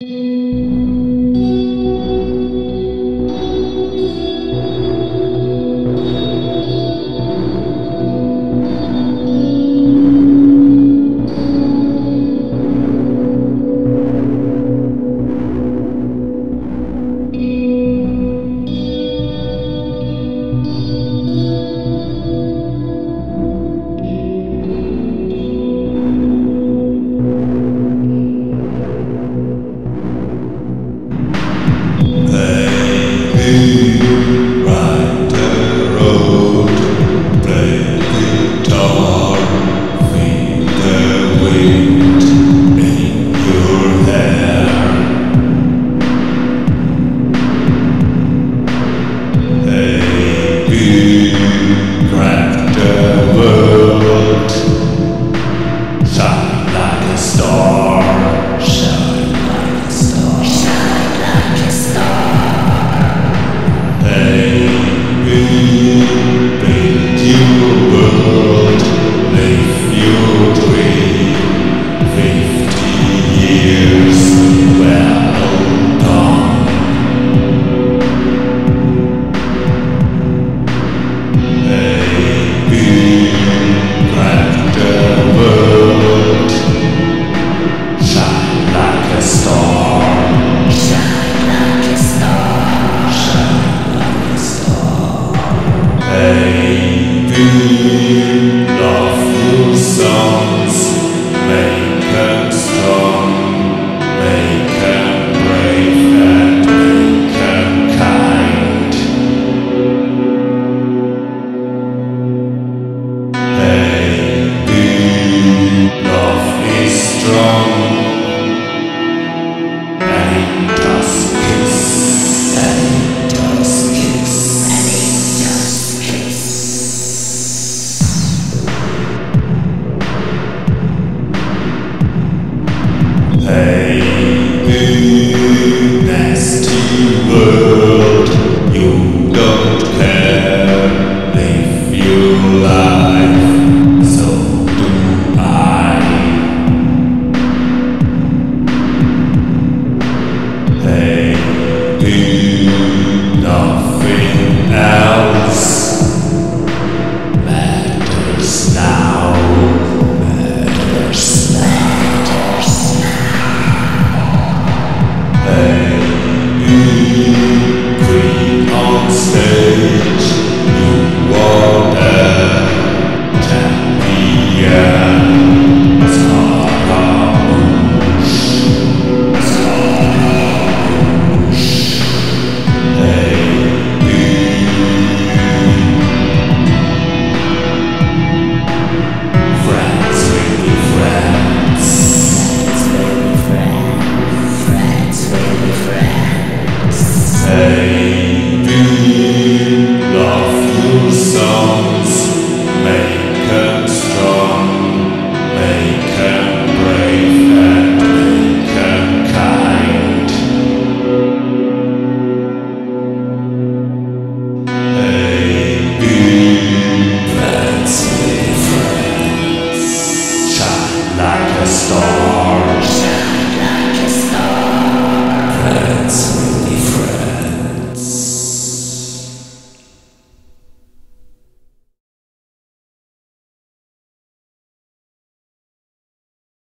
like Senhor. Star. Shine like a